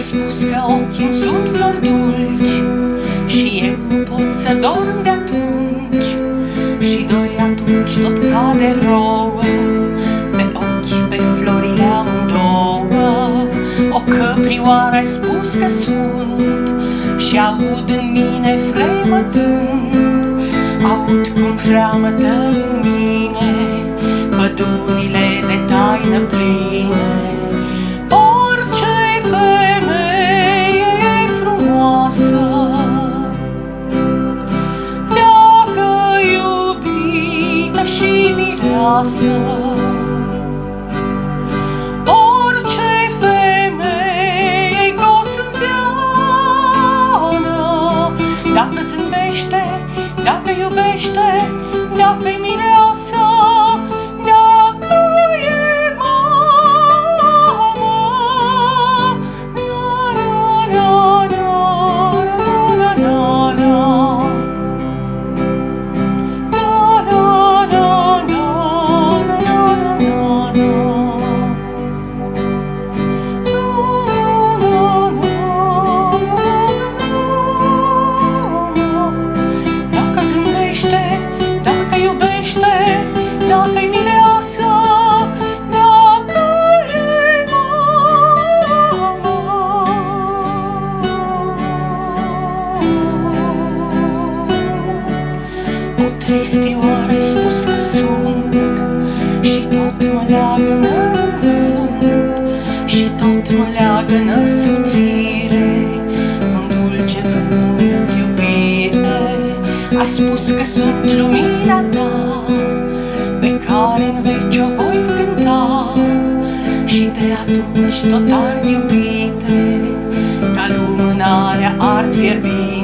spus că ochii sunt flori dulci Și eu nu pot să dorm de atunci. Și doi atunci tot cade rouă Pe ochi, pe florile amândouă. O căprioară ai spus că sunt Și aud în mine fremătând. Aud cum freamătă în mine acasă Orice femeie gos în zeană Dacă zâmbește, dacă iubește, dacă-i mireasă mamă. O tristioară ai spus că sunt. Și tot mă leagă în vânt. Și tot mă leagă în subțire. Un dulce vânt numit iubire. Ai spus că sunt lumina ta Pe care în veci o voi cânta. Și de atunci tot ard iubite Ca lumânarea ard fierbinte